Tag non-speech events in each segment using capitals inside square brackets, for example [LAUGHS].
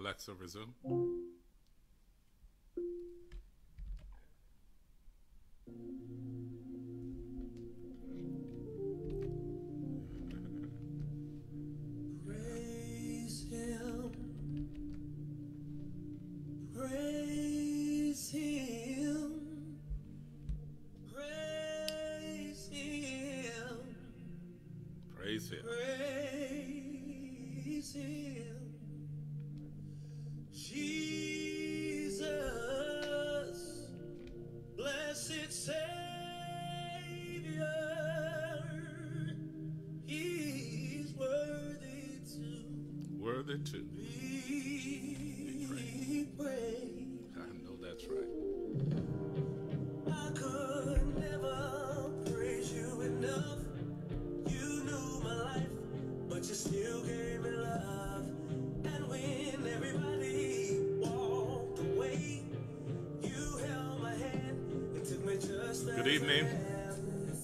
Alexa, resume.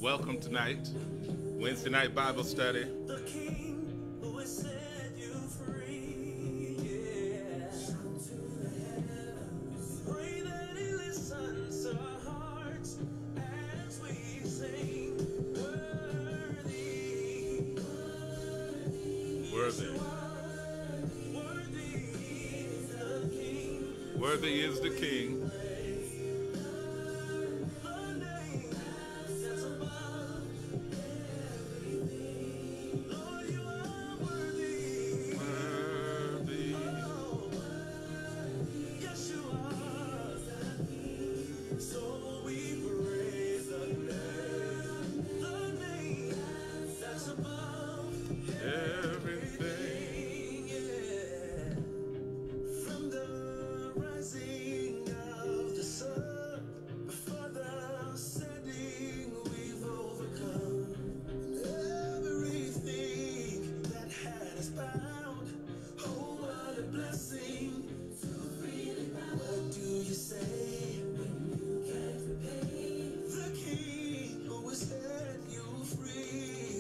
Welcome tonight. Wednesday night Bible study.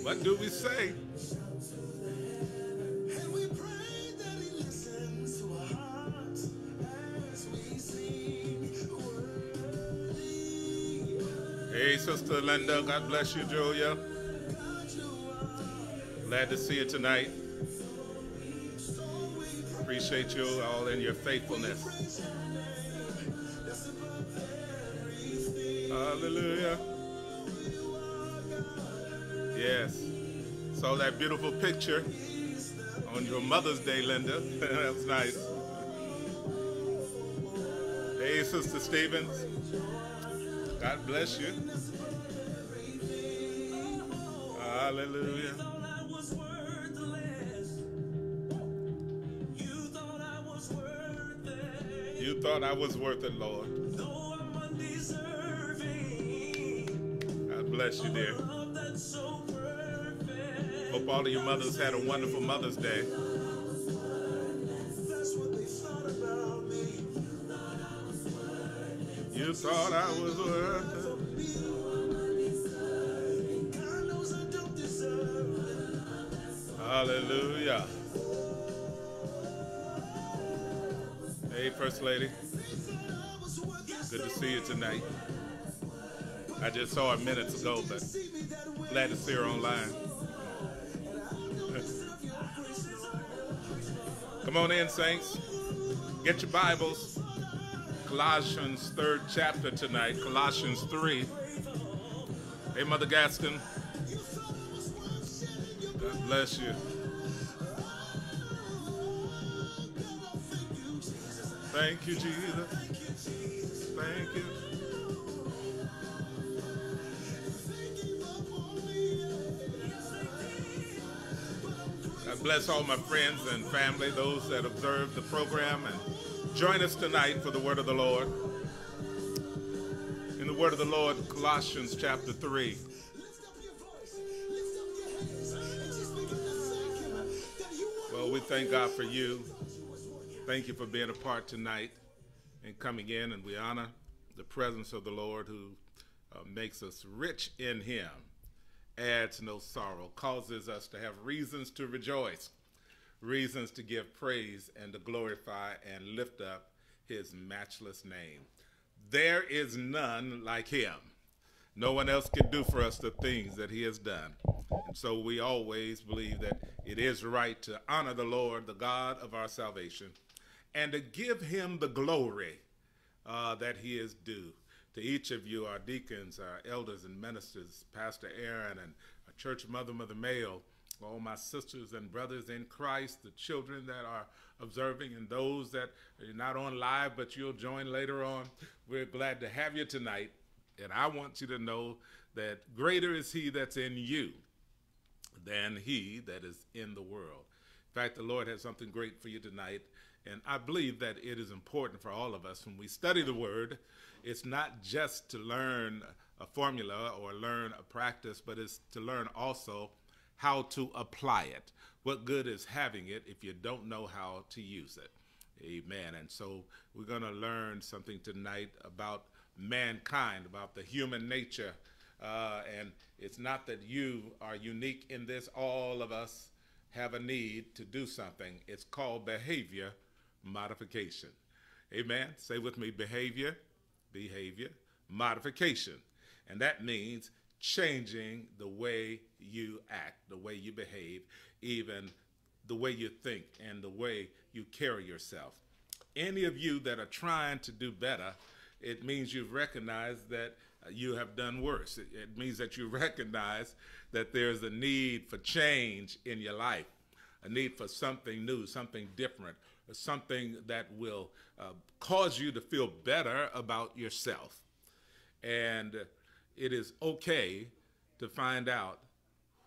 What do we say? And we pray that he listens to our hearts as we sing worthy. Hey, Sister Linda. God bless you, Julia. God, you are Glad to see you tonight. Appreciate you all in your faithfulness. Beautiful picture on your Mother's Day, Linda. [LAUGHS] that was nice. Hey, Sister Stevens. God bless you. Hallelujah. You thought I was worth it. Lord. God bless you, dear. Hope all of your mothers had a wonderful Mother's Day. You thought I was worth it. Hallelujah. Hey, First Lady. Good to see you tonight. I just saw her minutes ago, but glad to see her online. Come on in, Saints. Get your Bibles. Colossians, third chapter tonight. Colossians 3. Hey, Mother Gaston. God bless you. Thank you, Jesus. Thank you. Bless all my friends and family, those that observe the program and join us tonight for the word of the Lord. In the word of the Lord, Colossians chapter 3. Well, we thank God for you. Thank you for being a part tonight and coming in, and we honor the presence of the Lord who uh, makes us rich in Him, adds no sorrow, causes us to have reasons to rejoice. reasons to give praise and to glorify and lift up his matchless name. There is none like him. No one else can do for us the things that he has done. And so we always believe that it is right to honor the Lord, the God of our salvation, and to give him the glory uh, that he is due. To each of you, our deacons, our elders and ministers, Pastor Aaron and our church mother, Mother Mayo, all my sisters and brothers in Christ, the children that are observing, and those that are not on live, but you'll join later on. We're glad to have you tonight. And I want you to know that greater is he that's in you than he that is in the world. In fact, the Lord has something great for you tonight. And I believe that it is important for all of us when we study the word, it's not just to learn a formula or learn a practice, but it's to learn also how to apply it. What good is having it if you don't know how to use it? Amen. And so we're going to learn something tonight about mankind, about the human nature. Uh, and it's not that you are unique in this, all of us have a need to do something. It's called behavior modification. Amen. Say with me behavior, behavior modification. And that means changing the way you act, the way you behave, even the way you think and the way you carry yourself. Any of you that are trying to do better, it means you've recognized that uh, you have done worse. It, it means that you [LAUGHS] recognize that there's a need for change in your life, a need for something new, something different, something that will uh, cause you to feel better about yourself. And it is okay to find out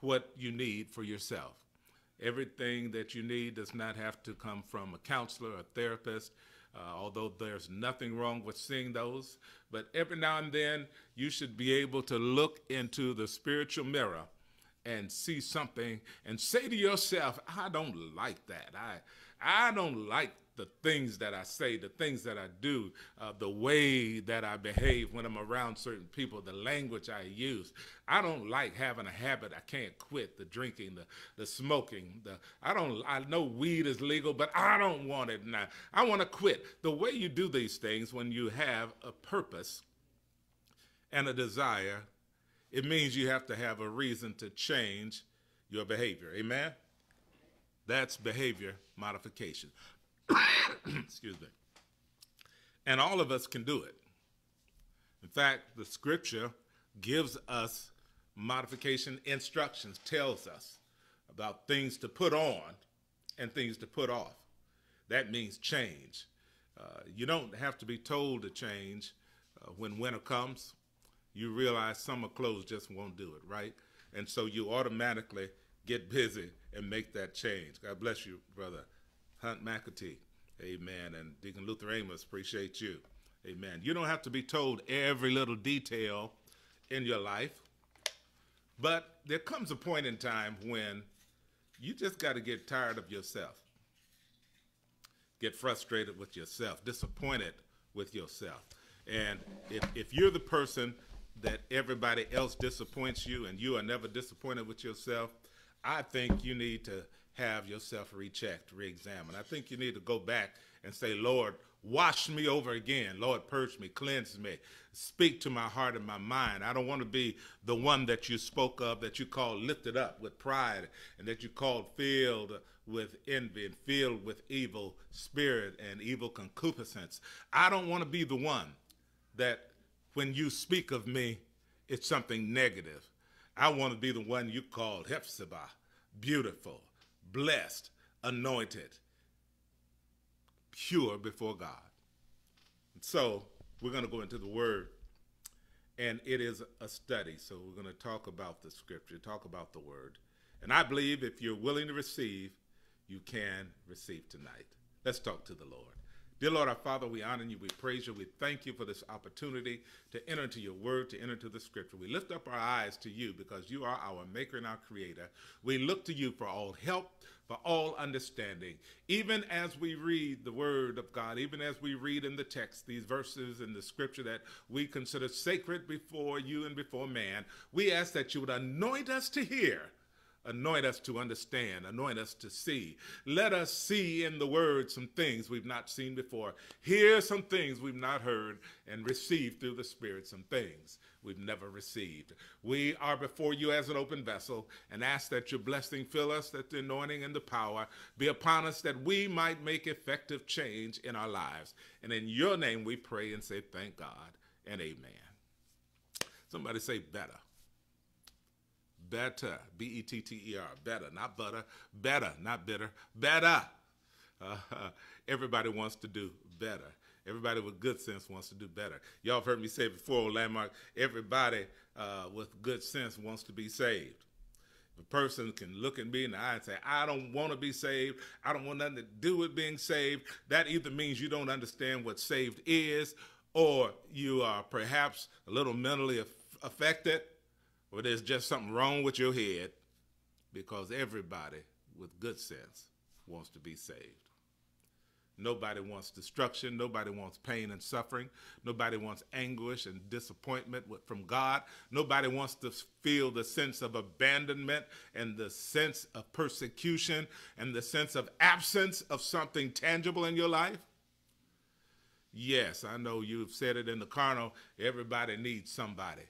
what you need for yourself. Everything that you need does not have to come from a counselor, a therapist, uh, although there's nothing wrong with seeing those. But every now and then, you should be able to look into the spiritual mirror and see something and say to yourself, I don't like that. I, I don't like the things that I say, the things that I do, uh, the way that I behave when I'm around certain people, the language I use. I don't like having a habit I can't quit, the drinking, the, the smoking. The, I don't, I know weed is legal, but I don't want it now. I want to quit. The way you do these things when you have a purpose and a desire, it means you have to have a reason to change your behavior. Amen? That's behavior modification. [COUGHS] Excuse me. And all of us can do it. In fact, the scripture gives us modification instructions, tells us about things to put on and things to put off. That means change. Uh, you don't have to be told to change uh, when winter comes. You realize summer clothes just won't do it, right? And so you automatically get busy and make that change. God bless you, brother Hunt McAtee. Amen. And Deacon Luther Amos, appreciate you. Amen. You don't have to be told every little detail in your life, but there comes a point in time when you just got to get tired of yourself, get frustrated with yourself, disappointed with yourself. And if, if you're the person that everybody else disappoints you and you are never disappointed with yourself, I think you need to have yourself rechecked, re-examined. I think you need to go back and say, Lord, wash me over again. Lord, purge me, cleanse me, speak to my heart and my mind. I don't want to be the one that you spoke of, that you called lifted up with pride, and that you called filled with envy and filled with evil spirit and evil concupiscence. I don't want to be the one that when you speak of me, it's something negative. I want to be the one you called Hephzibah, beautiful, blessed, anointed, pure before God. So we're going to go into the Word, and it is a study. So we're going to talk about the Scripture, talk about the Word. And I believe if you're willing to receive, you can receive tonight. Let's talk to the Lord. Dear Lord, our Father, we honor you, we praise you, we thank you for this opportunity to enter into your word, to enter into the scripture. We lift up our eyes to you because you are our maker and our creator. We look to you for all help, for all understanding. Even as we read the word of God, even as we read in the text these verses in the scripture that we consider sacred before you and before man, we ask that you would anoint us to hear Anoint us to understand. Anoint us to see. Let us see in the word some things we've not seen before. Hear some things we've not heard and receive through the Spirit some things we've never received. We are before you as an open vessel and ask that your blessing fill us, that the anointing and the power be upon us, that we might make effective change in our lives. And in your name we pray and say, Thank God and amen. Somebody say better. Better. B E T T E R. Better, not butter. Better, not bitter. Better. Uh, [LAUGHS] everybody wants to do better. Everybody with good sense wants to do better. Y'all have heard me say before, Landmark, everybody uh, with good sense wants to be saved. If a person can look at me in the eye and say, I don't want to be saved, I don't want nothing to do with being saved, that either means you don't understand what saved is, or you are perhaps a little mentally affected, or there's just something wrong with your head, because everybody with good sense wants to be saved. Nobody wants destruction. Nobody wants pain and suffering. Nobody wants anguish and disappointment from God. Nobody wants to feel the sense of abandonment and the sense of persecution and the sense of absence of something tangible in your life. Yes, I know you've said it in the carnal. Everybody needs somebody.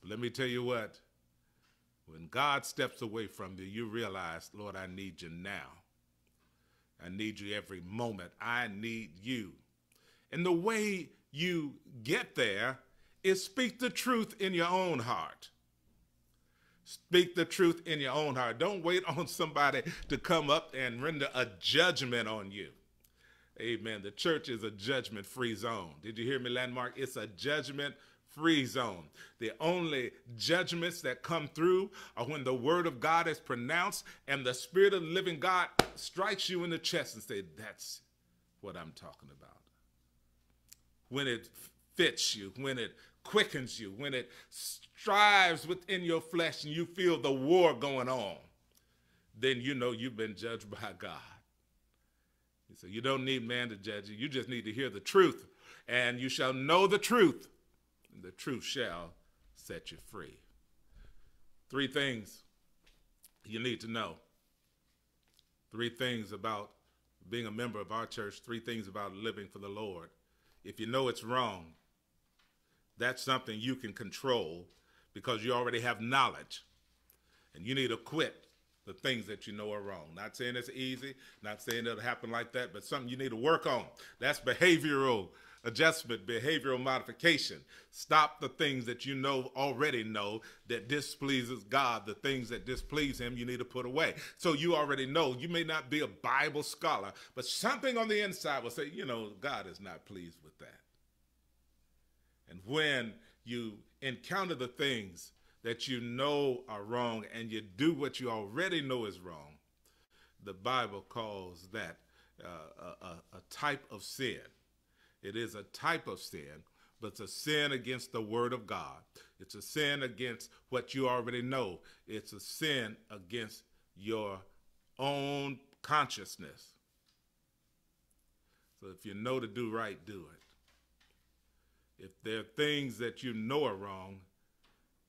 But let me tell you what when God steps away from you, you realize, Lord, I need you now. I need you every moment. I need you. And the way you get there is speak the truth in your own heart. Speak the truth in your own heart. Don't wait [LAUGHS] on somebody to come up and render a judgment on you. Amen. The church is a judgment free zone. Did you hear me, Landmark? It's a judgment free zone. The only judgments that come through are when the word of God is pronounced and the spirit of the living God strikes you in the chest and say, that's what I'm talking about. When it fits you, when it quickens you, when it strives within your flesh and you feel the war going on, then you know you've been judged [LAUGHS] by God. So you don't need man to judge you. You just need to hear the truth. And you shall know the truth, the truth shall set you free. Three things you need to know. Three things about being a member of our church, three things about living for the Lord. If you know it's wrong, that's something you can control because you already have knowledge. And you need to quit the things that you know are wrong. Not saying it's easy, not saying it'll happen like that, but something you need to work on. That's behavioral adjustment, behavioral modification. Stop the things that you know already know that displeases God, the things that displease Him, you need to put away. So you already know. You may not be a Bible scholar, but something on the inside will say, you know, God is not pleased with that. And when you encounter the things that you know are wrong and you do what you already know is wrong, the Bible calls that uh, a, a type of sin. It is a type of sin, but it's a sin against the Word of God. It's a sin against what you already know. It's a sin against your own consciousness. So if you know to do right, do it. If there are things that you know are wrong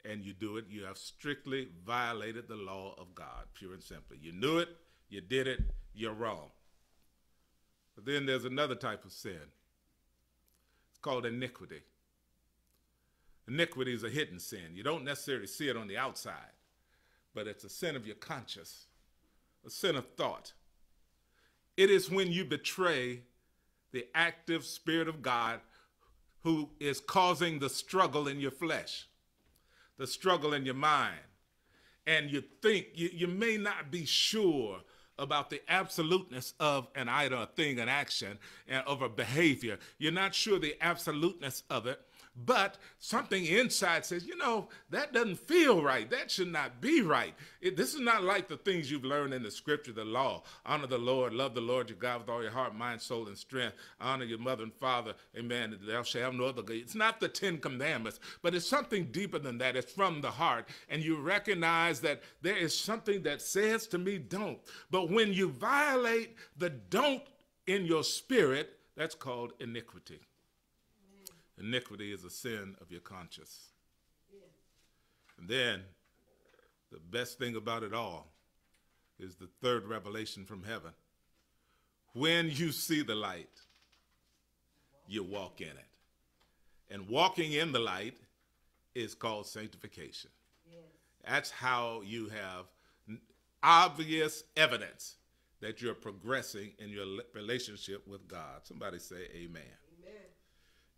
and you do it, you have strictly violated the law of God, pure and simple. You knew it, you did it, you're wrong. But then there's another type of sin called iniquity. Iniquity is a hidden sin. You don't necessarily see it on the outside, but it's a sin of your conscience, a sin of thought. It is when you betray the active Spirit of God who is causing the struggle in your flesh, the struggle in your mind. And you think, you, you may not be sure about the absoluteness of an item, a thing, an action, and of a behavior. You're not sure the absoluteness of it, but something inside says, you know, that doesn't feel right. That should not be right. It, this is not like the things you've learned in the scripture, the law. Honor the Lord, love the Lord your God with all your heart, mind, soul, and strength. Honor your mother and father. Amen. Thou shalt have no other. It's not the Ten Commandments, but it's something deeper than that. It's from the heart. And you recognize that there is something that says to me, don't. But when you violate the don't in your spirit, that's called iniquity. Iniquity is a sin of your conscience. And then The best thing about it all is the third revelation from heaven. When you see the light, you walk in it. And walking in the light is called sanctification. That's how you have obvious evidence that you're progressing in your relationship with God. Somebody say amen.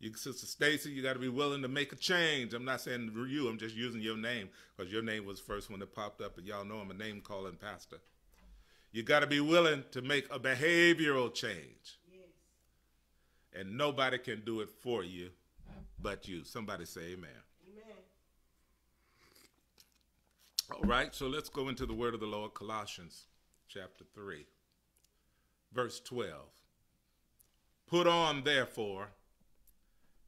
You, Sister Stacy, you got to be willing to make a change. I'm not saying you, I'm just using your name because your name was the first one that popped up, and y'all know I'm a name calling pastor. You got to be willing to make a behavioral change. And nobody can do it for you but you. Somebody say amen. All right, so let's go into the word of the Lord, Colossians chapter 3, verse 12. Put on, therefore,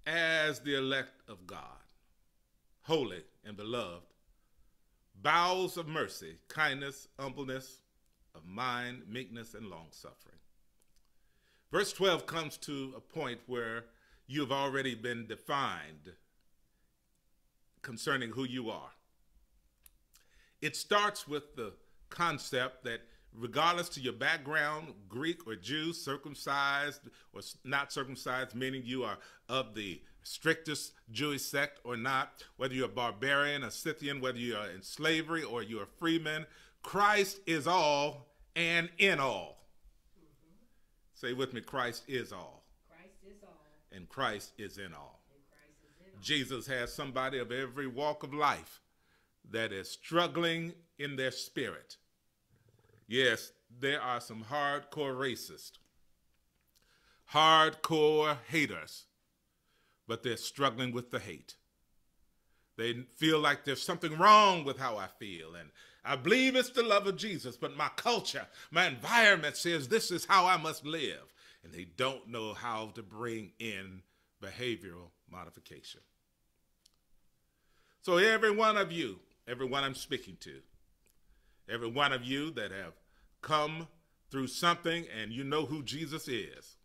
as the elect of God, holy and beloved, bowels of mercy, kindness, humbleness of mind, meekness, and long suffering. Verse 12 comes to a point where you've already been defined concerning who you are. It starts with the concept that regardless to your background, Greek or Jew, circumcised or not circumcised, meaning you are of the strictest Jewish sect or not, whether you're a barbarian, a Scythian, whether you are in slavery or you're a freeman, Christ is all and in all. Say with me, Christ is all, Christ is all, and Christ is in all. and Christ is in all. Jesus has somebody of every walk of life that is struggling in their spirit. Yes, there are some hardcore racists, hardcore haters, but they're struggling with the hate. They feel like there's something wrong with how I feel. And I believe it's the love of Jesus, but my culture, my environment says this is how I must live. And they don't know how to bring in behavioral modification. So, every one of you, every one I'm speaking to, every one of you that have come through something and you know who Jesus is,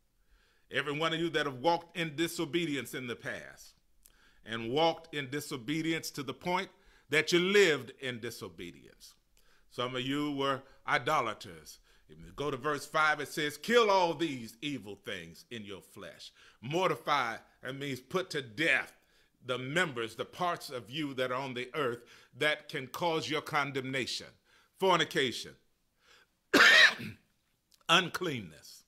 every one of you that have walked in disobedience in the past and walked in disobedience to the point that you lived in disobedience. Some of you were idolaters. If you go to verse 5, it says, Kill all these evil things in your flesh. Mortify, that means put to death the members, the parts of you that are on the earth that can cause your condemnation. Fornication, uncleanness,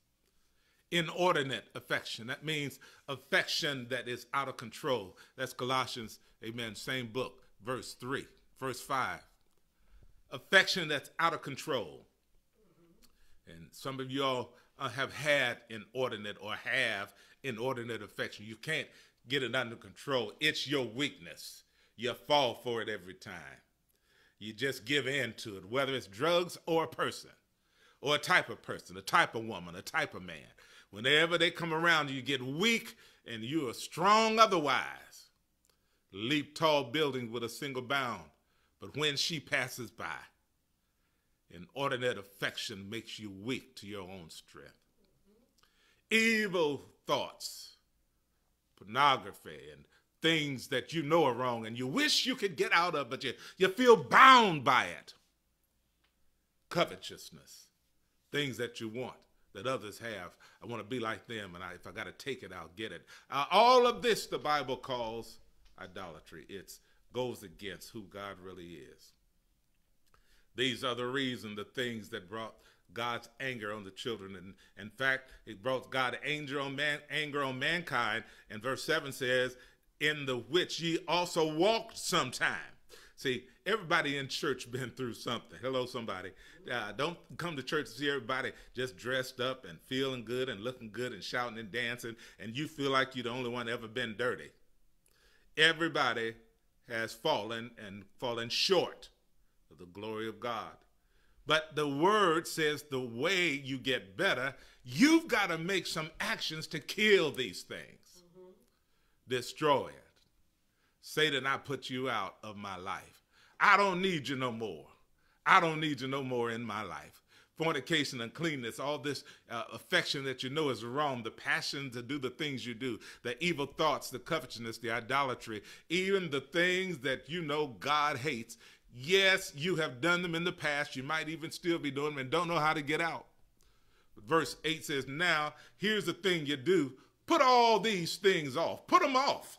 inordinate affection. That means affection that is out of control. That's Colossians, amen, same book, verse 3, verse 5. Affection that's out of control. And some of y'all uh, have had inordinate or have inordinate affection. You can't get it under control. It's your weakness. You fall for it every time. You just give in to it, whether it's drugs or a person, or a type of person, a type of woman, a type of man. Whenever they come around, you get weak and you are strong otherwise. Leap tall buildings with a single bound. But when she passes by, inordinate affection makes you weak to your own strength. Evil thoughts, pornography, and things that you know are wrong and you wish you could get out of, but you, you feel bound by it. Covetousness, things that you want that others have. I want to be like them, and I, if I got to take it, I'll get it. Uh, all of this the Bible calls idolatry. It goes against who God really is. These are the reason, the things that brought God's anger on the children. And in fact, it brought God anger on man, anger on mankind. And verse 7 says, In the which ye also walked sometime. See, everybody in church been through something. Hello, somebody. Uh, don't come to church to see everybody just dressed up and feeling good and looking good and shouting and dancing, and you feel like you're the only one ever been dirty. Everybody has fallen and fallen short of the glory of God. But the word says the way you get better, you've got to make some actions to kill these things, destroy it. Satan, I put you out of my life. I don't need you no more. I don't need you no more in my life. Fornication, uncleanness, all this uh, affection that you know is wrong, the passion to do the things you do, the evil thoughts, the covetousness, the idolatry, even the things that you know God hates, Yes, you have done them in the past. You might even still be doing them and don't know how to get out. Verse 8 says, Now, here's the thing you do put all these things off, put them off.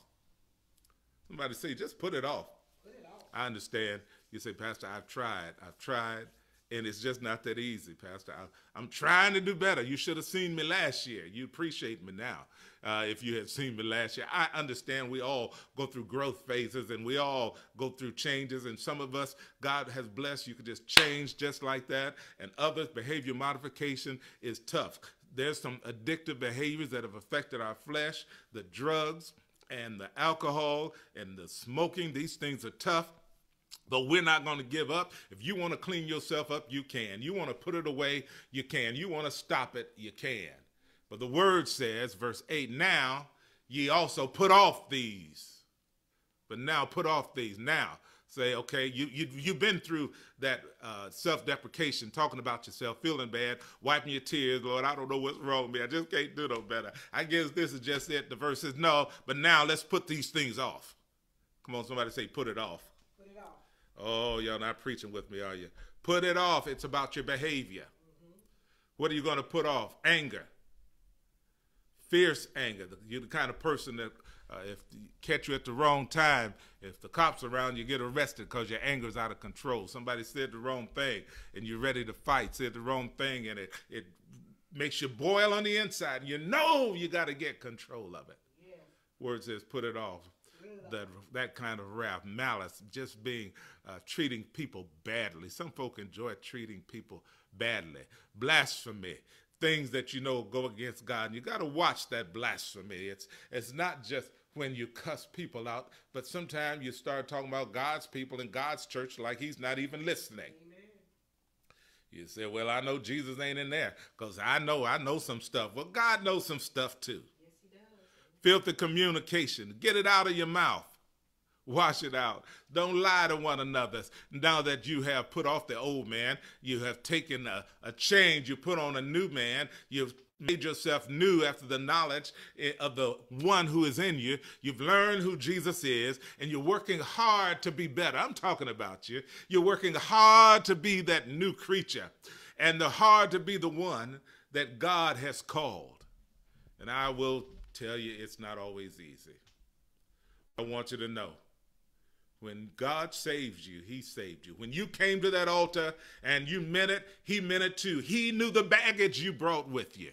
Somebody say, just put it off. Put it off. I understand. You say, Pastor, I've tried. I've tried. And it's just not that easy, Pastor. I, am trying to do better. You should have seen me last year. You appreciate me now uh, if you had seen me last year. I understand we all go through growth phases and we all go through changes. And some of us, God has blessed, you could just change just like that. And others, behavior modification is tough. There's some addictive behaviors that have affected our flesh, the drugs and the alcohol and the smoking. These things are tough. But we're not going to give up. If you want to clean yourself up, you can. You want to put it away, you can. You want to stop it, you can. But the word says, verse 8, now ye also put off these. But now put off these. Now say, okay, you, you, you've been through that uh, self deprecation, talking about yourself, feeling bad, wiping your tears. Lord, I don't know what's wrong with me. I just can't do no better. I guess this is just it. The verse says, no, but now let's put these things off. Come on, somebody say, put it off. Put it off. Oh, y'all not preaching with me, are you? Put it off. It's about your behavior. Mm-hmm. What are you going to put off? Anger. Fierce anger. You're the kind of person that uh, if catch you at the wrong time, if the cops around, you get arrested because your anger is out of control. Somebody said the wrong thing and you're ready to fight, said the wrong thing, and it, it makes you boil on the inside. You know you got to get control of it. Yeah. Word says, put it off that that kind of wrath, malice, just being uh, treating people badly. Some folk enjoy treating people badly. Blasphemy, things that you know go against God. And you got to watch that blasphemy. It's it's not just when you cuss people out, but sometimes you start talking about God's people in God's church like He's not even listening. You say, "Well, I know Jesus ain't in there because I know I know some stuff." Well, God knows some stuff too filthy communication. Get it out of your mouth. Wash it out. Don't lie to one another. Now that you have put off the old man, you have taken a, a change, you put on a new man, you've made yourself new after the knowledge eh, of the one who is in you. You've learned who Jesus is, and you're working hard to be better. I'm talking about you. You're working hard to be that new creature, and the hard to be the one that God has called. And I will tell you it's not always easy. I want you to know when God saves you, He saved you. When you came to that altar and you meant it, He meant it too. He knew the baggage you brought with you.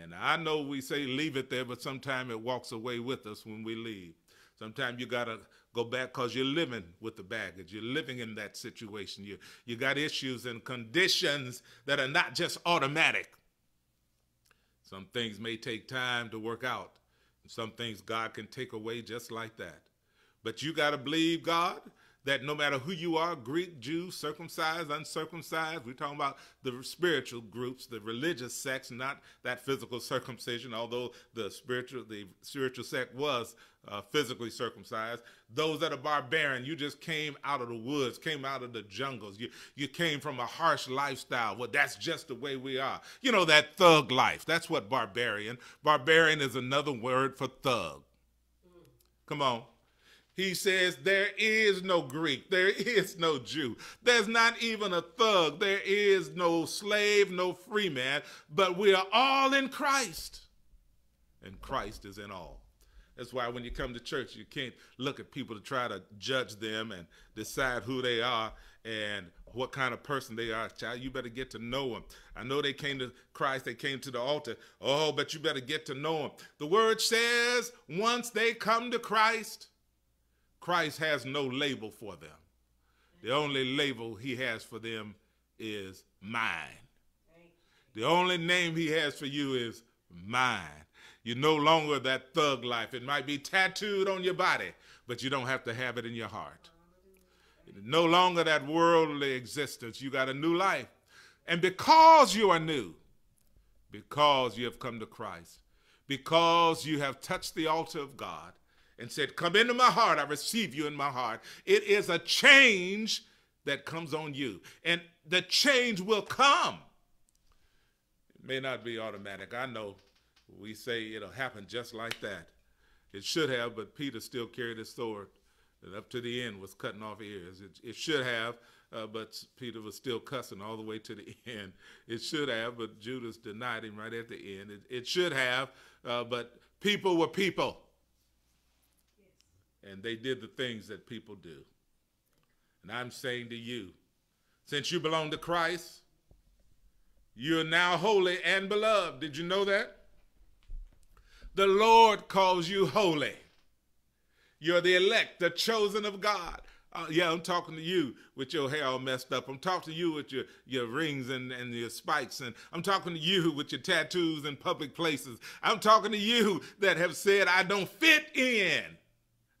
And I know we say leave it there, but sometimes it walks away with us when we leave. Sometimes you got to go back because you're living with the baggage. You're living in that situation. You, you got issues and conditions that are not just automatic. Some things may take time to work out. Some things God can take away just like that. But you got to believe God that no matter who you are, Greek, Jew, circumcised, uncircumcised, we're talking about the spiritual groups, the religious sects, not that physical circumcision, although the spiritual the spiritual sect was uh, physically circumcised. Those that are barbarian, you just came out of the woods, came out of the jungles. You you came from a harsh lifestyle. Well, that's just the way we are. You know that thug life. That's what barbarian. Barbarian is another word for thug. Come on. He says, There is no Greek, there is no Jew, there's not even a thug, there is no slave, no free man, but we are all in Christ, and Christ is in all. That's why when you come to church, you can't look at people to try to judge them and decide who they are and what kind of person they are. Child, you better get to know them. I know they came to Christ, they came to the altar. Oh, but you better get to know them. The word says once they come to Christ, Christ has no label for them. The only label he has for them is mine. The only name he has for you is mine. You're no longer that thug life. It might be tattooed on your body, but you don't have to have it in your heart. No longer that worldly existence. You got a new life. And because you are new, because you have come to Christ, because you have touched the altar of God, and said, Come into my heart, I receive you in my heart. It is a change that comes on you, and the change will come. It may not be automatic. I know we say it'll happen just like that. It should have, but Peter still carried his sword. and up to the end was cutting off ears. It, it should have, uh, but Peter was still cussing all the way to the [LAUGHS] end. It should have, but Judas denied him right at the end. It, it should have, uh, but people were people. And they did the things that people do. And I'm saying to you, since you belong to Christ, you're now holy and beloved. Did you know that? The Lord calls you holy. You're the elect, the chosen of God. Uh, yeah, I'm talking to you with your hair all messed up. I'm talking to you with your, your rings and, and your spikes. And I'm talking to you with your tattoos in public places. I'm talking to you that have said, I don't fit in.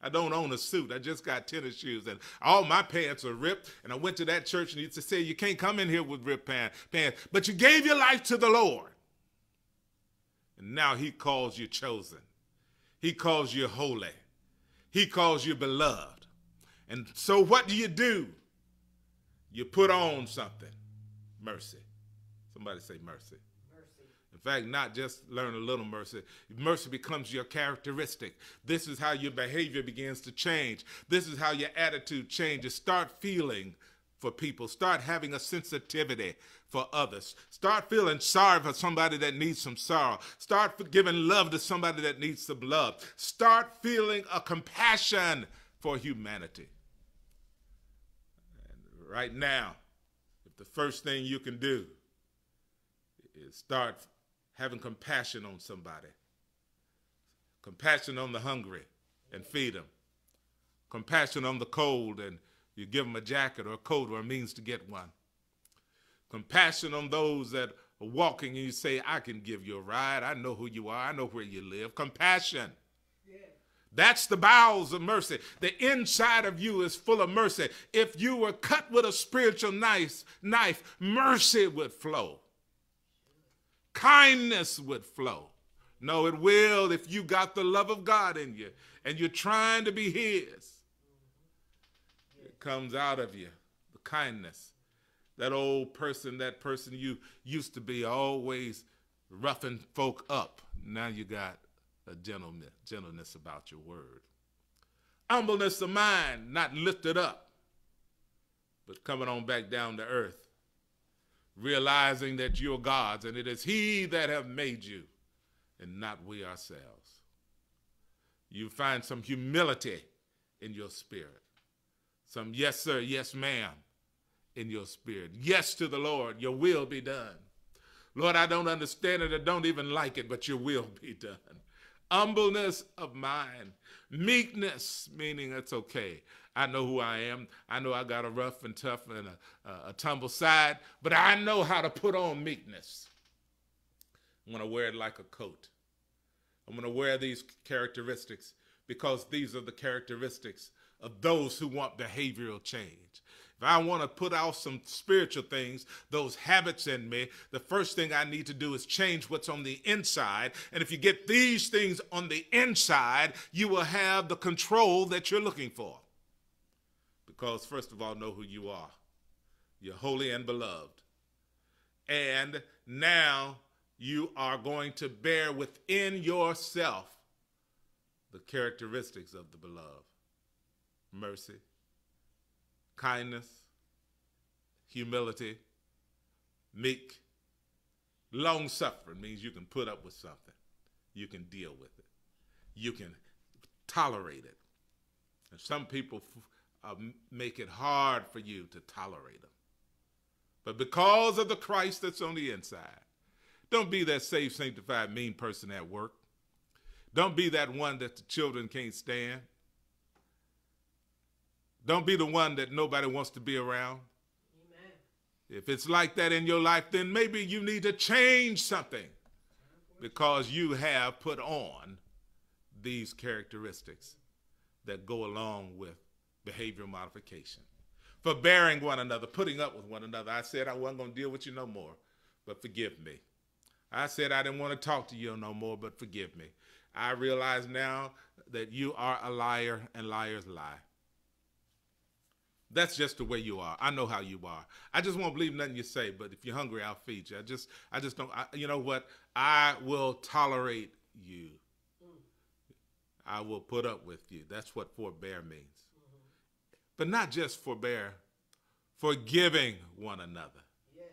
I don't own a suit. I just got tennis shoes and all my pants are ripped. And I went to that church and he say, you can't come in here with ripped pants, but you gave your life to the Lord. And now he calls you chosen. He calls you holy. He calls you beloved. And so what do you do? You put on something. Mercy. Somebody say mercy. In fact, not just learn a little mercy. Mercy becomes your characteristic. This is how your behavior begins to change. This is how your attitude changes. Start feeling for people. Start having a sensitivity for others. Start feeling sorry for somebody that needs some sorrow. Start giving love to somebody that needs some love. Start feeling a compassion for humanity. And right now, if the first thing you can do is start having compassion on somebody, compassion on the hungry and feed them, compassion on the cold and you give them a jacket or a coat or a means to get one. Compassion on those that are walking and you say, I can give you a ride. I know who you are. I know where you live. Compassion. That's the bowels of mercy. The inside of you is full of mercy. If you were cut with a spiritual knife, knife, mercy would flow. Kindness would flow. No, it will if you got the love of God in you and you're trying to be His. It comes out of you, the kindness. That old person, that person you used to be always roughing folk up. Now you got a gentleness, gentleness about your word. Humbleness of mind, not lifted up, but coming on back down to earth realizing that you're God's and it is He that have made you and not we ourselves. You find some humility in your spirit, some yes, sir, yes, ma'am in your spirit. Yes to the Lord, your will be done. Lord, I don't understand it, I don't even like it, but your will be done. Humbleness of mind, meekness, meaning it's okay. I know who I am. I know I got a rough and tough and a, a, a tumble side, but I know how to put on meekness. I'm going to wear it like a coat. I'm going to wear these characteristics because these are the characteristics of those who want behavioral change. If I want to put out some spiritual things, those habits in me, the first thing I need to do is change what's on the inside. And if you get these things on the inside, you will have the control that you're looking for. Because, first of all, know who you are. You're holy and beloved. And now you are going to bear within yourself the characteristics of the beloved mercy, kindness, humility, meek, long suffering means you can put up with something, you can deal with it, you can tolerate it. And some people uh, make it hard for you to tolerate them. But because of the Christ that's on the inside, don't be that saved, sanctified, mean person at work. Don't be that one that the children can't stand. Don't be the one that nobody wants to be around. Amen. If it's like that in your life, then maybe you need to change something because you have put on these characteristics that go along with behavior modification. Forbearing one another, putting up with one another. I said I wasn't going to deal with you no more, but forgive me. I said I didn't want to talk to you no more, but forgive me. I realize now that you are a liar and liars lie. That's just the way you are. I know how you are. I just won't believe nothing you say, but if you're hungry, I'll feed you. I just, I just don't. I, you know what? I will tolerate you. I will put up with you. That's what forbear means. but not just forbear, forgiving one another. Yes.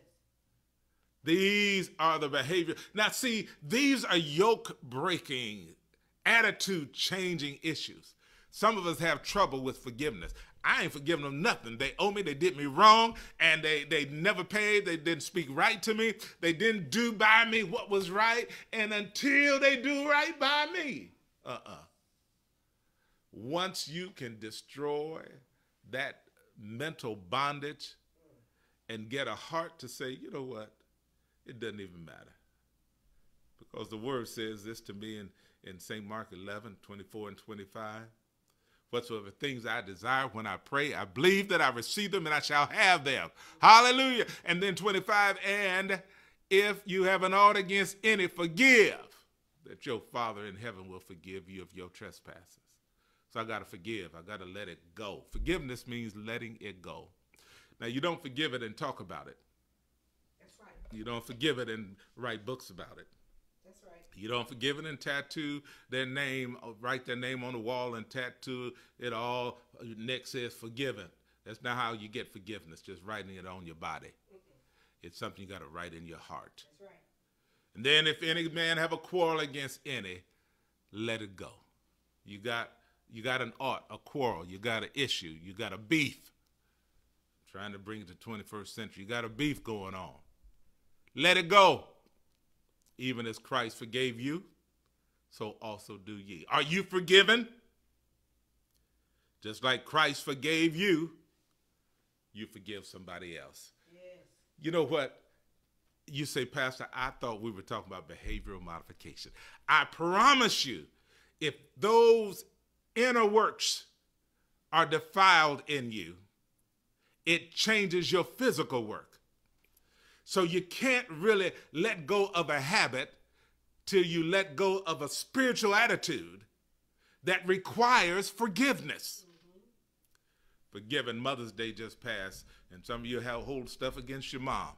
These are the behavior. Now, see, these are yoke breaking, attitude changing issues. Some of us have trouble with forgiveness. I ain't forgiving them nothing. They owe me, they did me wrong, and they, they never paid. They didn't speak right to me. They didn't do by me what was right. And until they do right by me, uh uh Once you can destroy that mental bondage and get a heart to say, you know what? It doesn't even matter. Because the word says this to me in, in St. Mark 11, 24 and 25. Whatsoever things I desire when I pray, I believe that I receive them and I shall have them. Hallelujah. And then 25, and if you have an ought against any, forgive, that your Father in heaven will forgive you of your trespasses. So I got to forgive. I got to let it go. Forgiveness means letting it go. Now, you don't forgive it and talk about it. That's right. You don't forgive it and write books about it. You don't forgive it and tattoo their name, uh, write their name on the wall and tattoo it all. Neck says forgiven. That's not how you get forgiveness, just writing it on your body. It's something you got to write in your heart. That's right. And then if any man have a quarrel against any, let it go. You got you got an ought, a quarrel, you got an issue, you got a beef. trying to bring it to 21st century. You got a beef going on. Let it go. Even as Christ forgave you, so also do ye. Are you forgiven? Just like Christ forgave you, you forgive somebody else. Yes. You know what? You say, Pastor, I thought we were talking about behavioral modification. I promise you, if those inner works are defiled in you, it changes your physical work. So you can't really let go of a habit till you let go of a spiritual attitude that requires forgiveness. Forgiving Mother's Day just passed, and some of you have hold stuff against your mom.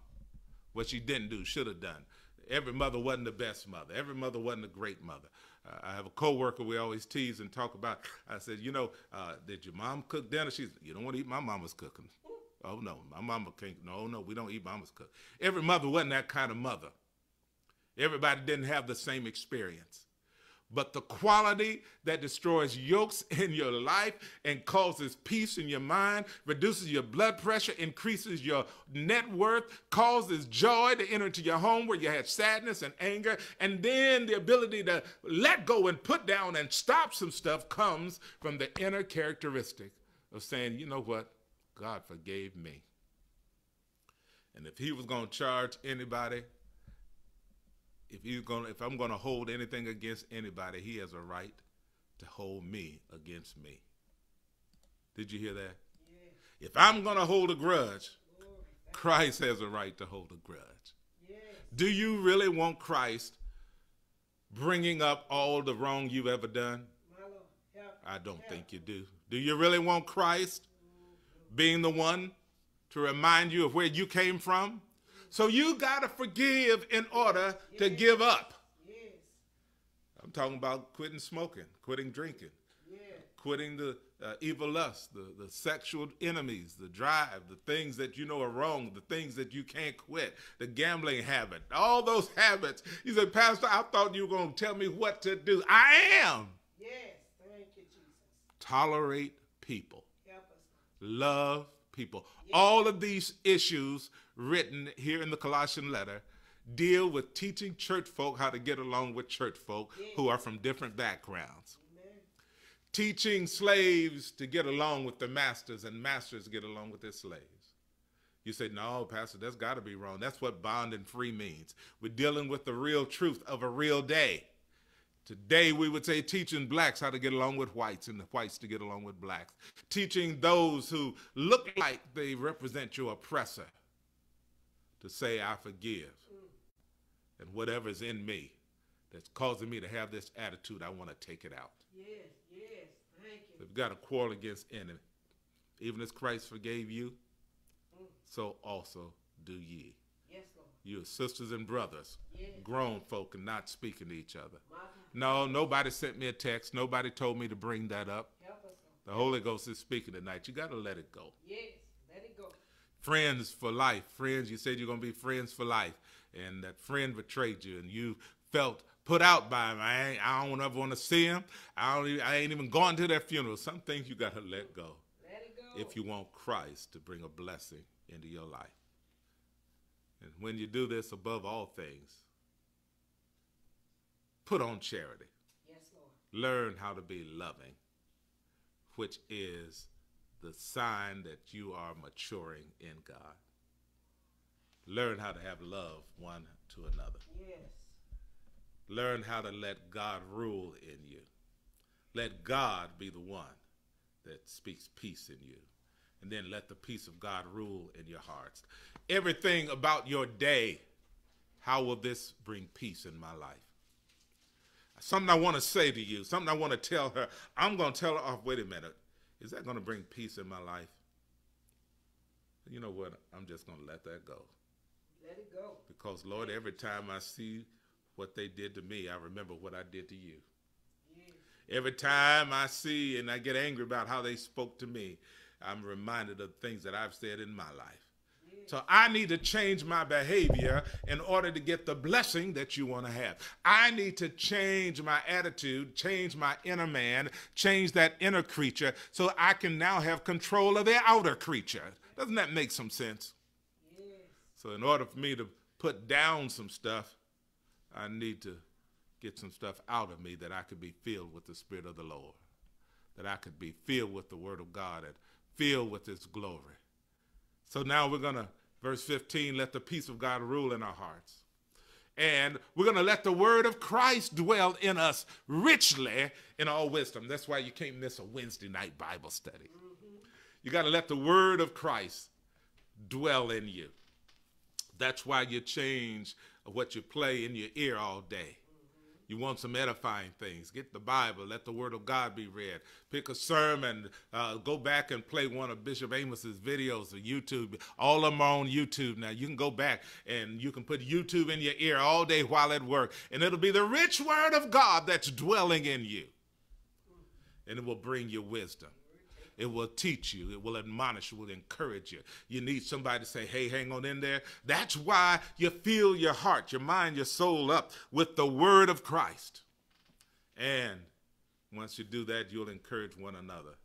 What she didn't do, should have done. Every mother wasn't the best mother. Every mother wasn't a great mother. Uh, I have a coworker we always tease and talk about. I said, you know, uh, did your mom cook dinner? She's, you don't want to eat my mama's cooking. Oh no, my mama can't. No, no, we don't eat mama's cook. Every mother wasn't that kind of mother. Everybody didn't have the same experience. But the quality that destroys yokes [LAUGHS] in your life and causes peace in your mind, reduces your blood pressure, increases your net worth, causes joy to enter into your home where you had sadness and anger, and then the ability to let go and put down and stop some stuff comes from the inner characteristic of saying, you know what? God forgave me. And if he was going to charge anybody, if he's going if I'm going to hold anything against anybody, he has a right to hold me against me. Did you hear that? Yes. If I'm going to hold a grudge, Christ has a right to hold a grudge. Yes. Do you really want Christ bringing up all the wrong you've ever done? My Lord. Help. I don't think you do. Do you really want Christ being the one to remind you of where you came from? So you got to forgive in order to give up. Yes. I'm talking about quitting smoking, quitting drinking, Yes. quitting the uh, evil lust, the, the sexual enemies, the drive, the things that you know are wrong, the things that you can't quit, the gambling habit, all those habits. You say, Pastor, I thought you were going to tell me what to do. I am. Yes. Thank you, Jesus. Tolerate people. Love people. All of these issues written here in the Colossian letter deal with teaching church folk how to get along with church folk who are from different backgrounds. Amen. teaching slaves to get along with their masters and masters get along with their slaves. You say, no, Pastor, that's got to be wrong. That's what bond and free means. We're dealing with the real truth of a real day. Today, we would say teaching blacks how to get along with whites and the whites to get along with blacks. Teaching those who look like they represent your oppressor to say, I forgive. And whatever's in me that's causing me to have this attitude, I want to take it out. Yes. Yes. Thank you. You've got a quarrel against any, even as Christ forgave you, mm. so also do ye. Yes, You are sisters and brothers, grown folk and not speaking to each other. No, nobody sent me a text. Nobody told me to bring that up. Help us, Lord. The Holy Ghost is speaking tonight. You got to let it go. Yes. Let it go. Friends for life. Friends, you said you're going to be friends for life. And that friend betrayed you and you felt put out by him. I, ain't, I don't ever want to see him. I, don't even, I ain't even going to their funeral. Some things you got to let go Let it go. if you want Christ to bring a blessing into your life. And when you do this above all things, put on charity. Yes, Lord. Learn how to be loving, which is the sign that you are maturing in God. Learn how to have love one to another. Yes. Learn how to let God rule in you. Let God be the one that speaks peace in you. And then let the peace of God rule in your hearts. Everything about your day, how will this bring peace in my life? Something I want to say to you, something I want to tell her. I'm going to tell her off. Wait a minute. Is that going to bring peace in my life? You know what? I'm just going to let that go. Let it go. Because, Lord, every time I see what they did to me, I remember what I did to you. Yes. Every time I see and I get angry about how they spoke to me, I'm reminded of things that I've said in my life. So I need to change my behavior in order to get the blessing that you want to have. I need to change my attitude, change my inner man, change that inner creature so I can now have control of the outer creature. Doesn't that make some sense? Yes. So in order for me to put down some stuff, I need to get some stuff out of me that I could be filled with the Spirit of the Lord, that I could be filled with the Word of God and filled with His glory. So now we're going to, verse 15, let the peace of God rule in our hearts. And we're going to let the word of Christ dwell in us richly in all wisdom. That's why you can't miss a Wednesday night Bible study. You got to let the word of Christ dwell in you. That's why you change what you play in your ear all day. You want some edifying things. Get the Bible. Let the Word of God be read. Pick a sermon. Uh, go back and play one of Bishop Amos's videos on YouTube. All of them are on YouTube now. You can go back and you can put YouTube in your ear all day while at work, and it'll be the rich Word of God that's dwelling in you. And it will bring you wisdom. It will teach you. It will admonish you. It Will encourage you. You need somebody to say, hey, hang on in there. That's why you fill your heart, your mind, your soul up with the word of Christ. And once you do that, you'll encourage one another.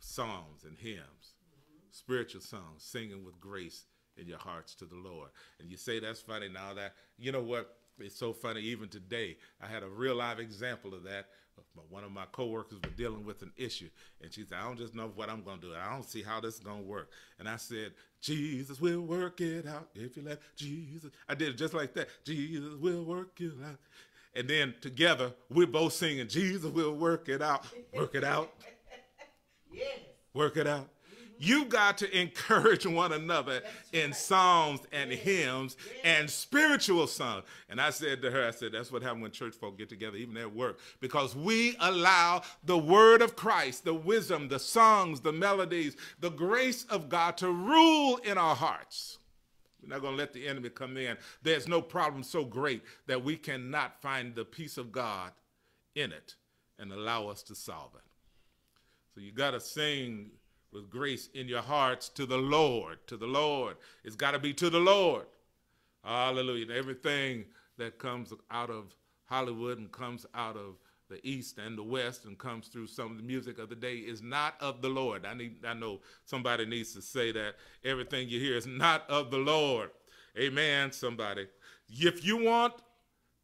Psalms and hymns, spiritual songs, singing with grace in your hearts to the Lord. And you say that's funny now that, you know what? It's so funny. Even today, I had a real live example of that. One of my coworkers was dealing with an issue, and she said, "I don't just know what I'm going to do. I don't see how this is going to work." And I said, "Jesus will work it out if you let Jesus." I did it just like that. Jesus will work it out. And then together, we're both singing, "Jesus will work it out, work it out, [LAUGHS] Yes. work it out." You got to encourage [LAUGHS] one another in psalms and hymns and spiritual songs. And I said to her, I said, that's what happens when church folk get together, even at work, because we allow the word of Christ, the wisdom, the songs, the melodies, the grace of God to rule in our hearts. We're not going to let the enemy come in. There's no problem so great that we cannot find the peace of God in it and allow us to solve it. So you got to sing with grace in your hearts to the Lord. To the Lord. It's got to be to the Lord. Hallelujah. Everything that comes out of Hollywood and comes out of the East and the West and comes through some of the music of the day is not of the Lord. I need I know somebody needs to say that. Everything you hear is not of the Lord. Amen, somebody. If you want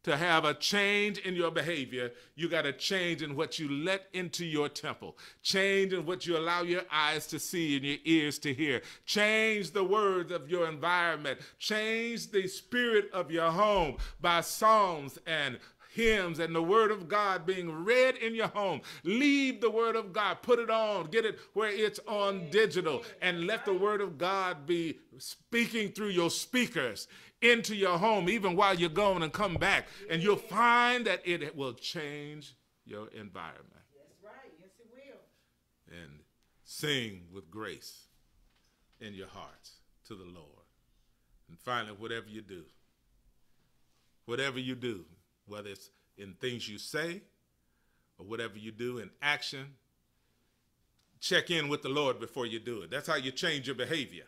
to have a change in your behavior, you got to change in what you let into your temple. Change in what you allow your eyes to see and your ears to hear. Change the words of your environment. Change the spirit of your home by psalms and hymns and the word of God being read in your home. Leave the word of God, put it on, get it where it's on digital, and let the word of God be speaking through your speakers into your home, even while you're going and come back. And you'll find that it will change your environment. That's right. Yes, it will. And sing with grace in your hearts to the Lord. And finally, whatever you do, whatever you do, whether it's in things you say or whatever you do in action, check in with the Lord before you do it. That's how you change your behavior.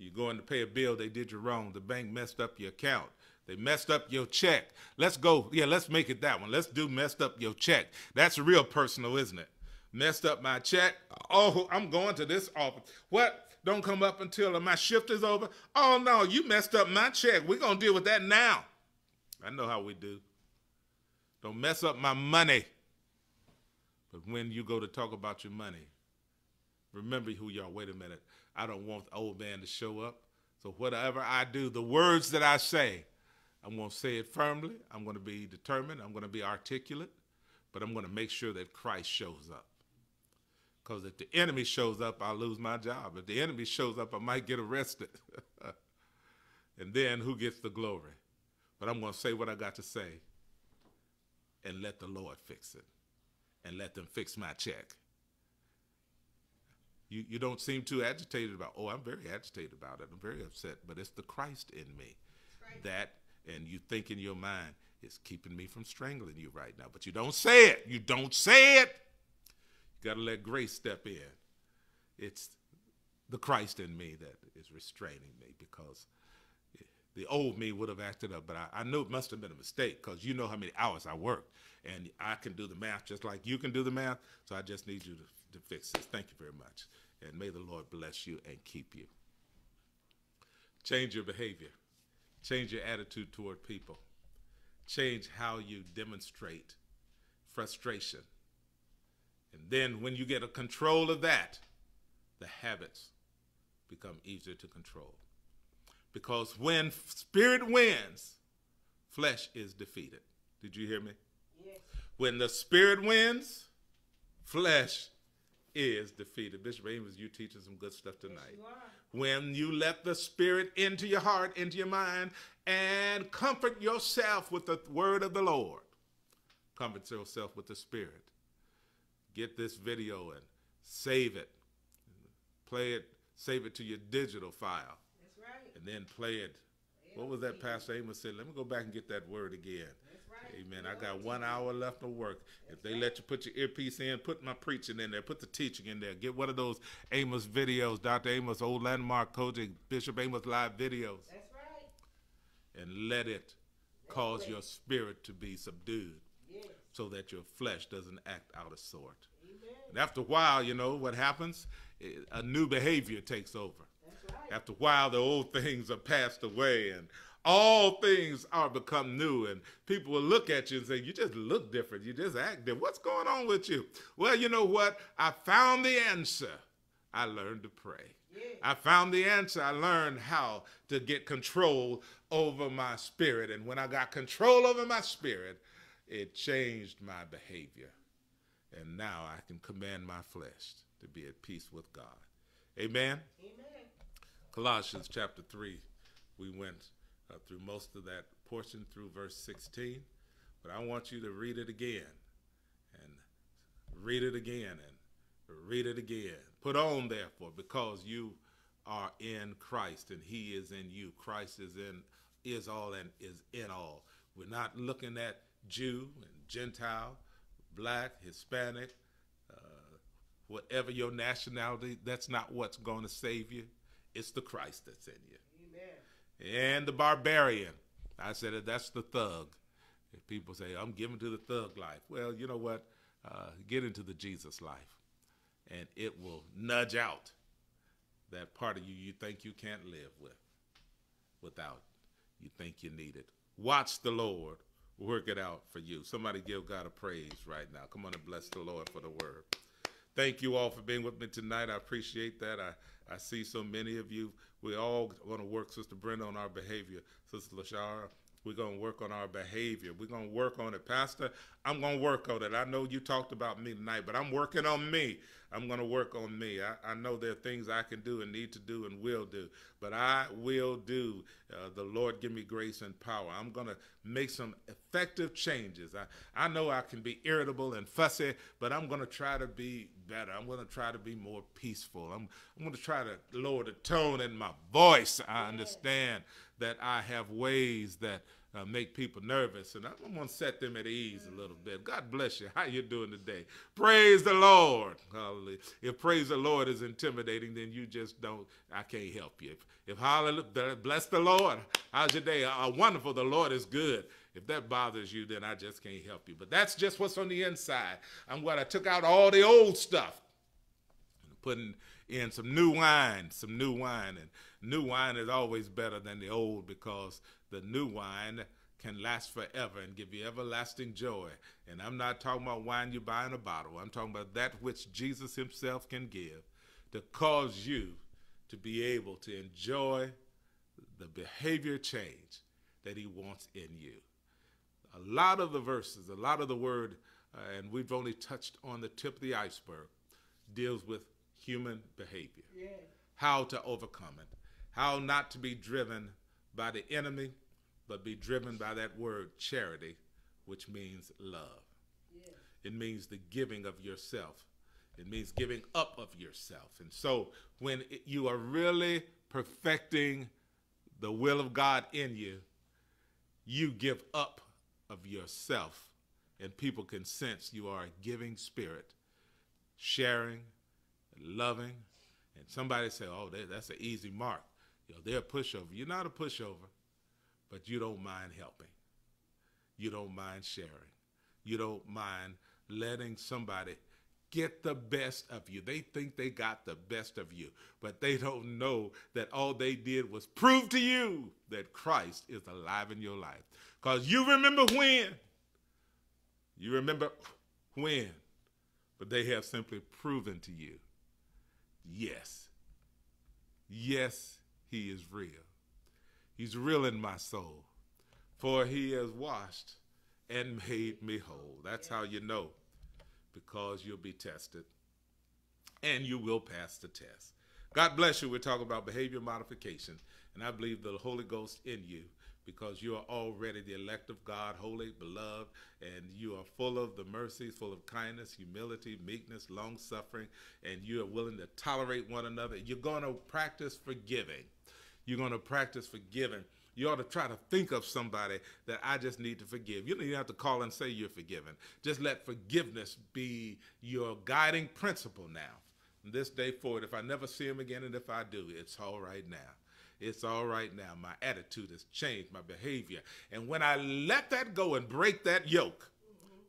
You go in to pay a bill, they did you wrong. The bank messed up your account. They messed up your check. Let's go. Yeah, let's make it that one. Let's do messed up your check. That's real personal, isn't it? Messed up my check. Oh, I'm going to this office. What? Don't come up until my shift is over. Oh no, you messed up my check. We're gonna deal with that now. I know how we do. Don't mess up my money. But when you go to talk about your money, remember who you are. Wait a minute. I don't want the old man to show up. So whatever I do, the words that I say, I'm going to say it firmly. I'm going to be determined. I'm going to be articulate. But I'm going to make sure that Christ shows up. Because if the enemy shows up, I'll lose my job. If the enemy shows up, I might get arrested. [LAUGHS] and then who gets the glory? But I'm going to say what I got to say and let the Lord fix it and let them fix my check. You, you don't seem too agitated about, oh, I'm very agitated about it. I'm very upset, but it's the Christ in me right. that, and you think in your mind, is keeping me from strangling you right now. But you don't say it. You don't say it. You got to let grace step in. It's the Christ in me that is restraining me because the old me would have acted up, but I, I knew it must have been a mistake because you know how many hours I worked, and I can do the math just like you can do the math. So I just need you to, to fix this. Thank you very much, and may the Lord bless you and keep you. Change your behavior, change your attitude toward people, change how you demonstrate frustration, and then when you get a control of that, the habits become easier to control. Because when spirit wins, flesh is defeated. Did you hear me? Yes. When the spirit wins, flesh is defeated. Bishop Amos, you teaching some good stuff tonight. You are. When you let the spirit into your heart, into your mind, and comfort yourself with the word of the Lord. Comfort yourself with the spirit. Get this video and save it. Play it, save it to your digital file. And then play it. What was that Pastor Amos said? Let me go back and get that word again. That's right. Amen. I got one hour left of work. If they let you put your earpiece in, put my preaching in there, put the teaching in there. Get one of those Amos videos, Dr. Amos Old Landmark COGIC, Bishop Amos Live videos, That's right. and let it cause your spirit to be subdued Yes. so that your flesh doesn't act out of sort. Amen. And after a while, you know what happens? A new behavior takes over. After a while, the old things are passed away and all things are become new. And people will look at you and say, You just look different. You just act different. What's going on with you? Well, you know what? I found the answer. I learned to pray. Yeah. I found the answer. I learned how to get control over my spirit. And when I got control over my spirit, it changed my behavior. And now I can command my flesh to be at peace with God. Amen. Amen. Colossians chapter 3, we went uh, through most of that portion through verse 16, but I want you to read it again and read it again and read it again. Put on, therefore, because you are in Christ and he is in you. Christ is in is all and is in all. We're not looking at Jew and Gentile, black, Hispanic, uh, whatever your nationality, that's not what's going to save you. It's the Christ that's in you. Amen. And the barbarian. I said it, that's the thug. If people say, I'm giving to the thug life, well, you know what? Uh, get into the Jesus life, and it will nudge out that part of you you think you can't live with without. You think you need it. Watch the Lord work it out for you. Somebody give God a praise right now. Come on and bless the Lord for the word. Thank you all for being with me tonight. I appreciate that. I, I see so many of you. We all going to work, Sister Brenda, on our behavior. Sister Lashara, we're going to work on our behavior. We're going to work on it. Pastor, I'm going to work on it. I know you talked about me tonight, but I'm working on me. I'm going to work on me. I, I know there are things I can do and need to do and will do, but I will do. Uh, the Lord give me grace and power. I'm going to make some effective changes. I, I know I can be irritable and fussy, but I'm going to try to be better. I'm going to try to be more peaceful. I'm, I'm going to try to lower the tone in my voice. I understand that I have ways that uh, make people nervous, and I'm going to set them at ease a little bit. God bless you. [LAUGHS] How you doing today? Praise the Lord. Hallelujah. If praise the Lord is intimidating, then you just don't. I can't help you. If, if hallelujah, bless the Lord. How's your day? Uh, wonderful. The Lord is good. If that bothers you, then I just can't help you. But that's just what's on the inside. I'm glad I took out all the old stuff, and putting in some new wine, some new wine, and new wine is always better than the old because the new wine can last forever and give you everlasting joy. And I'm not talking about wine you buy in a bottle. I'm talking about that which Jesus himself can give to cause you to be able to enjoy the behavior change that he wants in you. A lot of the verses, a lot of the word, uh, and we've only touched on the tip of the iceberg, deals with human behavior. Yeah. How to overcome it. How not to be driven by the enemy, but be driven by that word charity, which means love. Yeah. It means the giving of yourself. It means giving up of yourself. And so when it, you are really perfecting the will of God in you, you give up of yourself, and people can sense you are a giving spirit, sharing, loving. And somebody say, "Oh, that, that's an easy mark." They're a pushover. You're not a pushover, but you don't mind helping. You don't mind sharing. You don't mind letting somebody get the best of you. They think they got the best of you, but they don't know that all they did was prove to you that Christ is alive in your life. Because you remember when. You remember when. But they have simply proven to you yes, yes, he is real. He's real in my soul, for he has washed and made me whole. That's how you know, because you'll be tested and you will pass the test. God bless you. We're talking about behavior modification, and I believe the Holy Ghost in you because you are already the elect of God, holy, beloved, and you are full of the mercies, full of kindness, humility, meekness, long suffering, and you are willing to tolerate one another. You're going to practice forgiving. You're going to practice forgiving. You ought to try to think of somebody that I just need to forgive. You don't even have to call and say you're forgiven. Just let forgiveness be your guiding principle now. This day forward, if I never see him again, and if I do, it's all right now. It's all right now. My attitude has changed, my behavior. And when I let that go and break that yoke,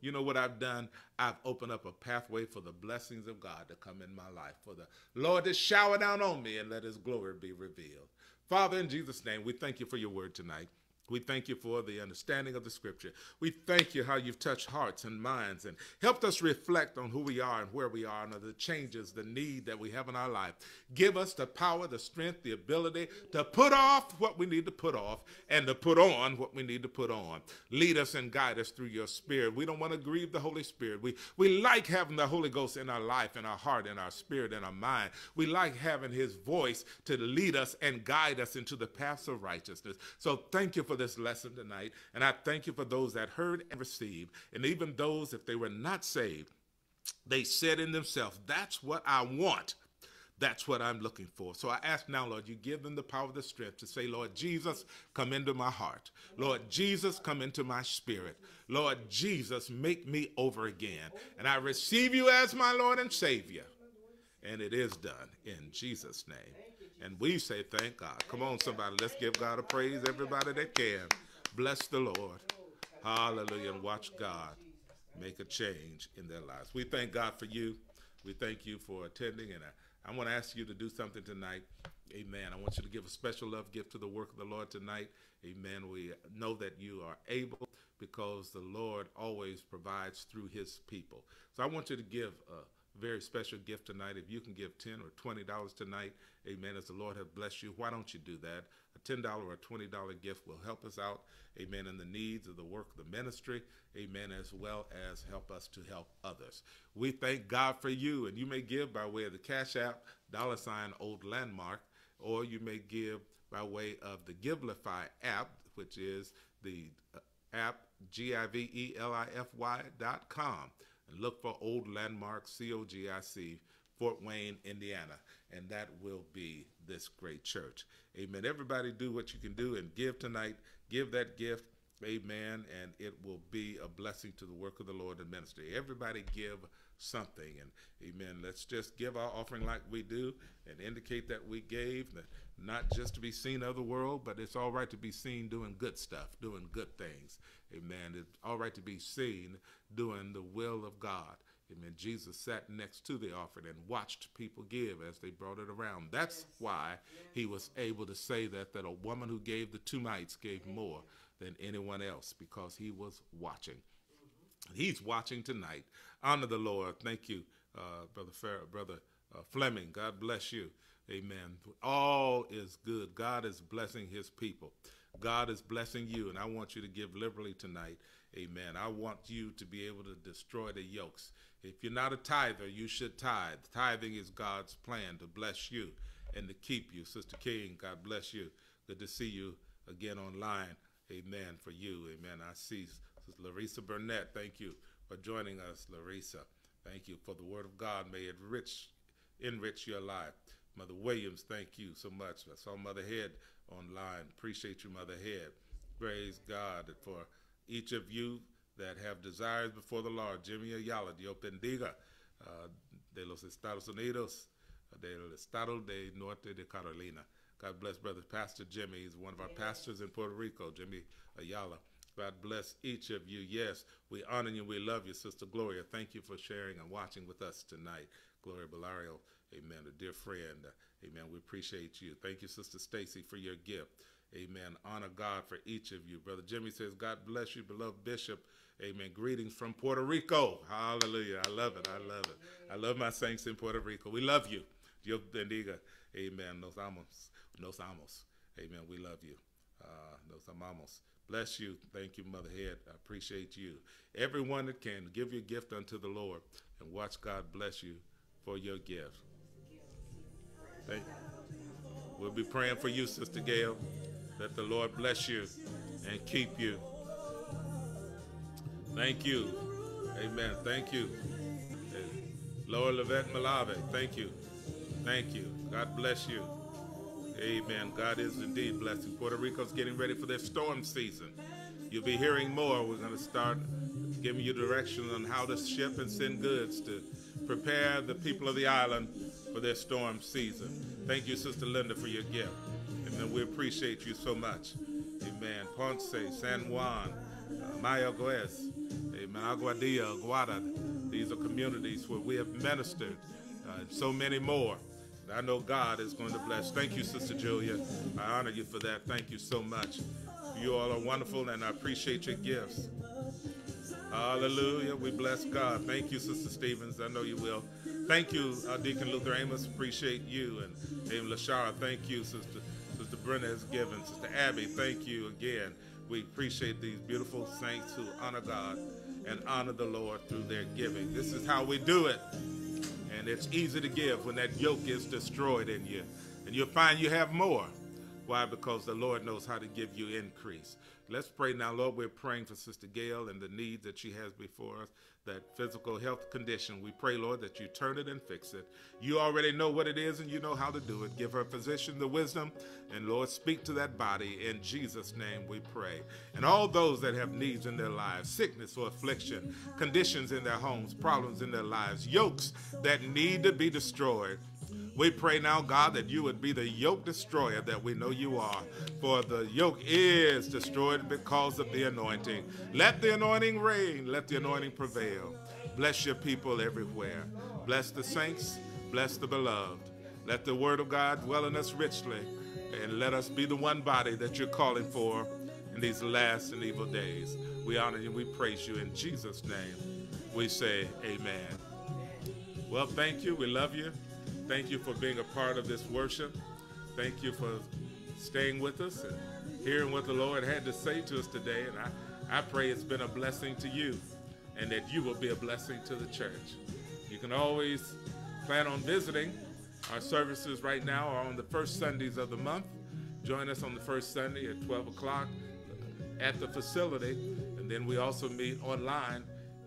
you know what I've done? I've opened up a pathway for the blessings of God to come in my life, for the Lord to shower down on me and let his glory be revealed. Father, in Jesus' name, we thank you for your word tonight. We thank you for the understanding of the scripture. We thank you how you've touched hearts and minds and helped us reflect on who we are and where we are and the changes, the need that we have in our life. Give us the power, the strength, the ability to put off what we need to put off and to put on what we need to put on. Lead us and guide us through your spirit. We don't want to grieve the Holy Spirit. We, we like having the Holy Ghost in our life, in our heart, in our spirit, in our mind. We like having his voice to lead us and guide us into the paths of righteousness. So thank you for this lesson tonight. And I thank you for those that heard and received. And even those, if they were not saved, they said in themselves, That's what I want. That's what I'm looking for. So I ask now, Lord, you give them the power of the strength to say, Lord Jesus, come into my heart. Lord Jesus, come into my spirit. Lord Jesus, make me over again. And I receive you as my Lord and Savior. And it is done in Jesus' name. And we say, thank God. Come on, somebody. Let's give God a praise, everybody that can. Bless the Lord. Hallelujah. And watch God make a change in their lives. We thank God for you. We thank you for attending. And I, I want to ask you to do something tonight. Amen. I want you to give a special love gift to the work of the Lord tonight. Amen. We know that you are able because the Lord always provides through his people. So I want you to give a very special gift tonight. If you can give 10 or $20 tonight, amen, as the Lord has blessed you, why don't you do that? A $10 or a $20 gift will help us out, amen, in the needs of the work of the ministry, amen, as well as help us to help others. We thank God for you, and you may give by way of the Cash App, dollar sign, old landmark, or you may give by way of the Givelify app, which is the uh, app, G I V E L I F Y dot com. And look for Old Landmark, C O G I C, Fort Wayne, Indiana. And that will be this great church. Amen. Everybody do what you can do and give tonight. Give that gift. Amen. And it will be a blessing to the work of the Lord and ministry. Everybody give something. And amen. Let's just give our offering like we do and indicate that we gave, not just to be seen of the world, but it's all right to be seen doing good stuff, doing good things. Amen. It's all right to be seen doing the will of God. Amen. Jesus sat next to the offering and watched people give as they brought it around. That's why he was able to say that that a woman who gave the two mites gave more than anyone else because he was watching. He's watching tonight. Honor the Lord. Thank you, uh, Brother Farrell, Brother uh, Fleming. God bless you. Amen. All is good. God is blessing his people. God is blessing you, and I want you to give liberally tonight. Amen. I want you to be able to destroy the yokes. If you're not a tither, you should tithe. Tithing is God's plan to bless you and to keep you. Sister King, God bless you. Good to see you again online. Amen. For you. Amen. I see Sister Larissa Burnett. Thank you for joining us, Larissa. Thank you for the word of God. May it rich, enrich your life. Mother Williams, thank you so much. I saw Mother Head online. Appreciate you, Mother Head. Praise God for each of you that have desires before the Lord. Jimmy Ayala, Dios bendiga, uh, de los Estados Unidos, uh, del Estado de Norte de Carolina. God bless Brother Pastor Jimmy. He's one of our pastors in Puerto Rico, Jimmy Ayala. God bless each of you. Yes, we honor you. We love you, Sister Gloria. Thank you for sharing and watching with us tonight. Gloria Bellario, amen, a dear friend. Amen. We appreciate you. Thank you, Sister Stacy, for your gift. Amen. Honor God for each of you. Brother Jimmy says, God bless you, beloved Bishop. Amen. Greetings from Puerto Rico. Hallelujah. I love it. I love it. I love my saints in Puerto Rico. We love you. Dios bendiga. Amen. Nos amos. Nos amos. Amen. We love you. Uh, nos amamos. Bless you. Thank you, Mother Head. I appreciate you. Everyone that can, give your gift unto the Lord and watch God bless you for your gift. Thank you. We'll be praying for you, Sister Gail. That the Lord bless you and keep you. Thank you. Amen. Thank you. Lord Levette Malave, thank you. Thank you. God bless you. Amen. God is indeed blessing. Puerto Rico's getting ready for their storm season. You'll be hearing more. We're going to start giving you directions on how to ship and send goods to prepare the people of the island for their storm season. Thank you, Sister Linda, for your gift. Amen. We appreciate you so much. Amen. Ponce, San Juan, uh, Mayagüez, Amen. Aguadilla, Aguada. These are communities where we have ministered. Uh, so many more. I know God is going to bless. Thank you, Sister Julia. I honor you for that. Thank you so much. You all are wonderful, and I appreciate your gifts. Hallelujah. We bless God. Thank you, Sister Stevens. I know you will. Thank you, uh, Deacon Luther Amos. Appreciate you. And Dame Lashara, thank you, Sister Sister Brenda has given. Sister Abby, thank you again. We appreciate these beautiful saints who honor God and honor the Lord through their giving. This is how we do it. And it's easy to give when that yoke is destroyed in you. And you'll find you have more. Why? Because the Lord knows how to give you increase. Let's pray now, Lord. We're praying for Sister Gail and the needs that she has before us, that physical health condition. We pray, Lord, that you turn it and fix it. You already know what it is and you know how to do it. Give her physician the wisdom, and Lord, speak to that body. In Jesus' name we pray. And all those that have needs in their lives, sickness or affliction, conditions in their homes, problems in their lives, yokes that need to be destroyed. We pray now, God, that you would be the yoke destroyer that we know you are. For the yoke is destroyed because of the anointing. Let the anointing reign, let the anointing prevail. Bless your people everywhere. Bless the saints, bless the beloved. Let the word of God dwell in us richly, and let us be the one body that you're calling for in these last and evil days. We honor you, we praise you. In Jesus' name, we say amen. Well, thank you. We love you. Thank you for being a part of this worship. Thank you for staying with us and hearing what the Lord had to say to us today. And I, I pray it's been a blessing to you and that you will be a blessing to the church. You can always plan on visiting. Our services right now are on the first Sundays of the month. Join us on the first Sunday at 12 o'clock at the facility. And then we also meet online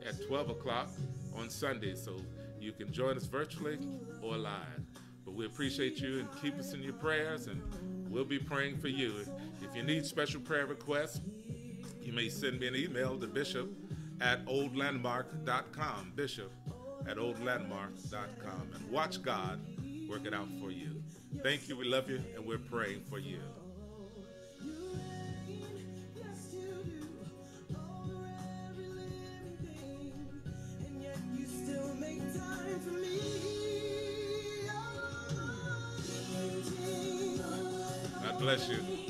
at 12 o'clock on Sundays. So you can join us virtually or live. But we appreciate you and keep us in your prayers, and we'll be praying for you. If you need special prayer requests, you may send me an email to bishop at oldlandmark.com. Bishop at oldlandmark.com. And watch God work it out for you. Thank you. We love you, and we're praying for you. Bless you.